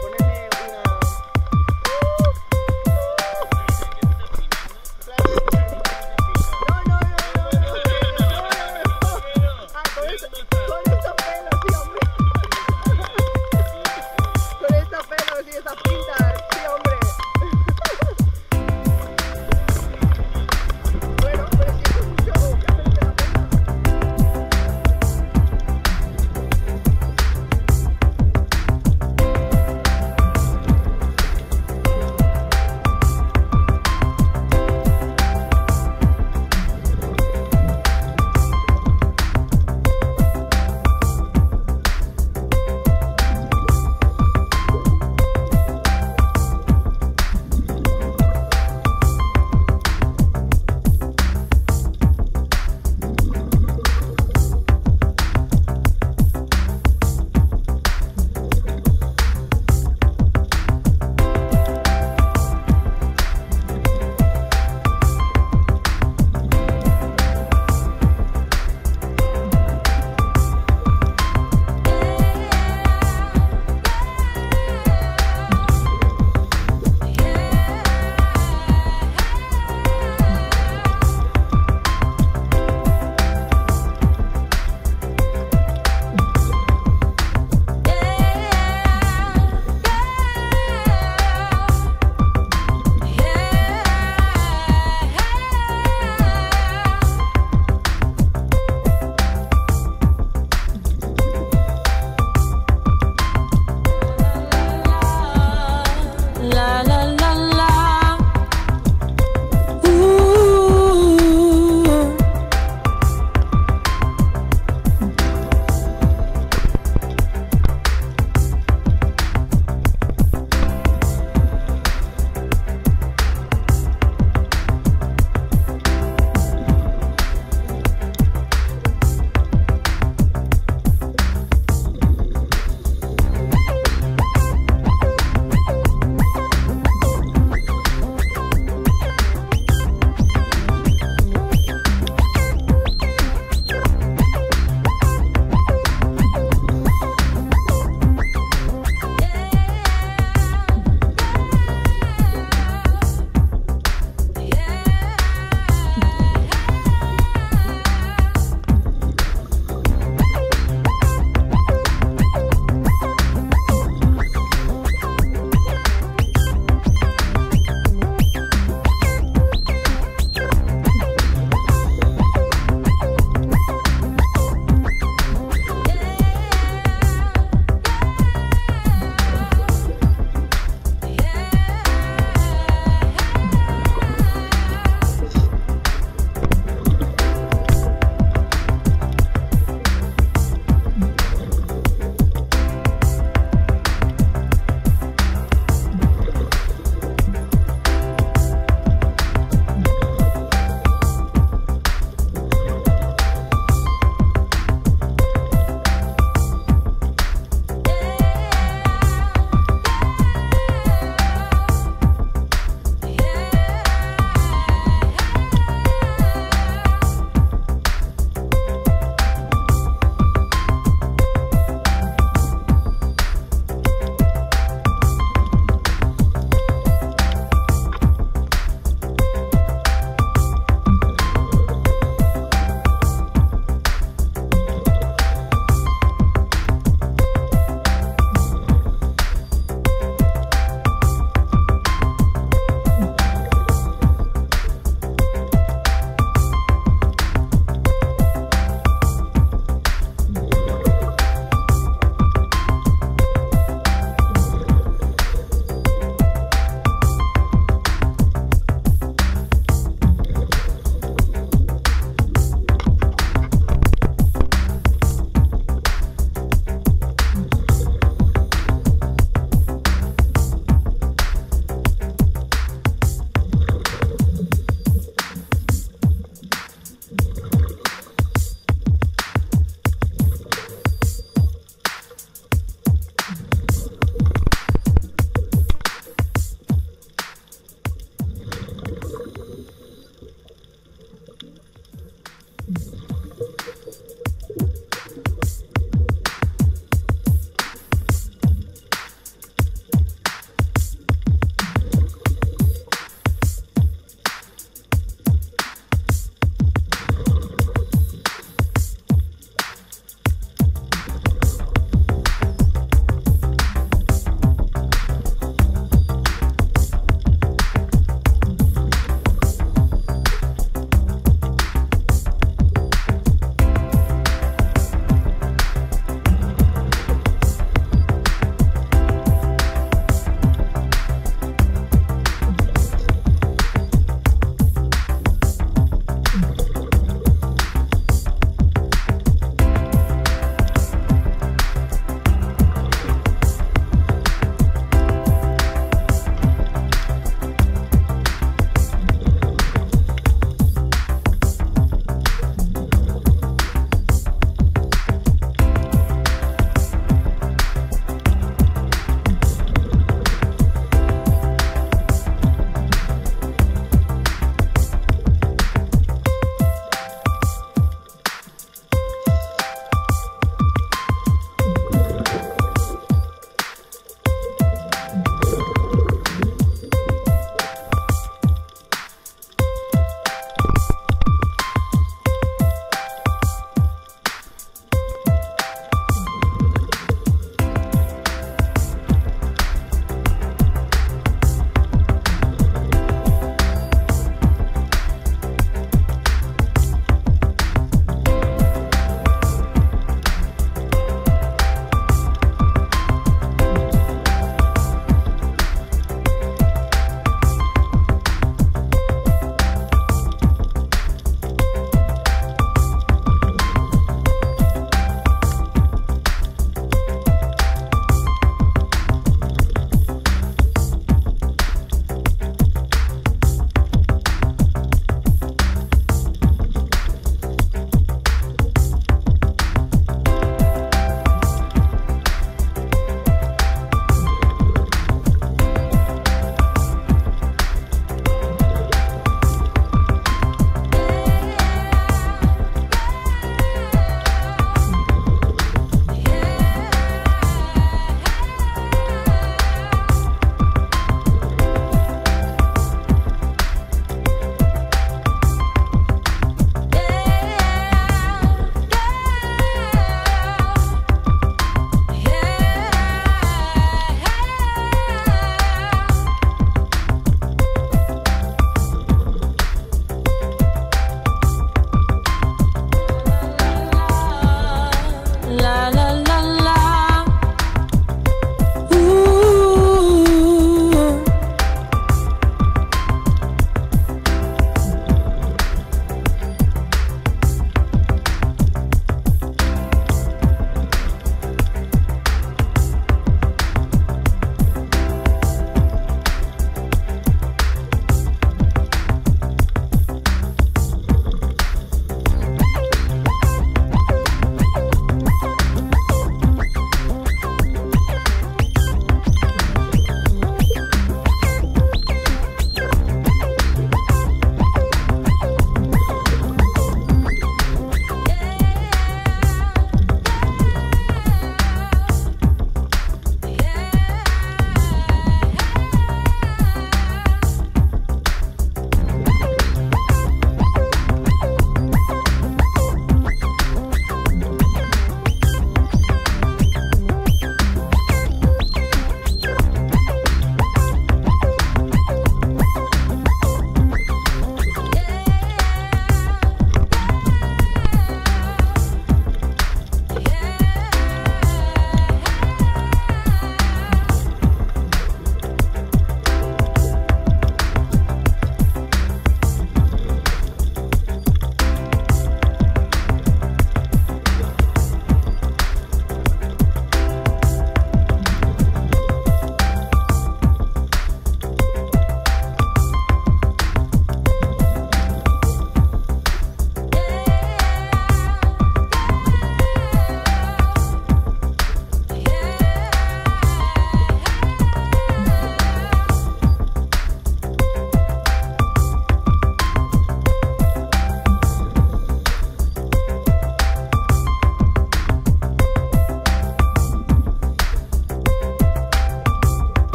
Gracias.